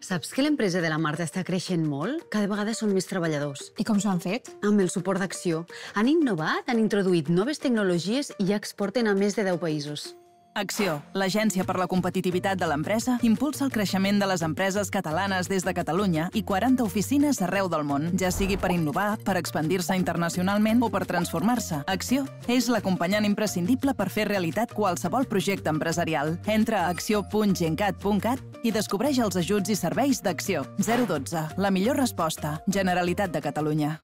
Saps que l'empresa de la Marta està creixent molt? Cada vegada són més treballadors. I com s'ho han fet? Amb el suport d'Acció. Han innovat, han introduït noves tecnologies i ja exporten a més de 10 països. Acció, l'agència per la competitivitat de l'empresa, impulsa el creixement de les empreses catalanes des de Catalunya i 40 oficines arreu del món, ja sigui per innovar, per expandir-se internacionalment o per transformar-se. Acció és l'acompanyant imprescindible per fer realitat qualsevol projecte empresarial. Entra a acció.gencat.cat i descobreix els ajuts i serveis d'Acció. 012, la millor resposta. Generalitat de Catalunya.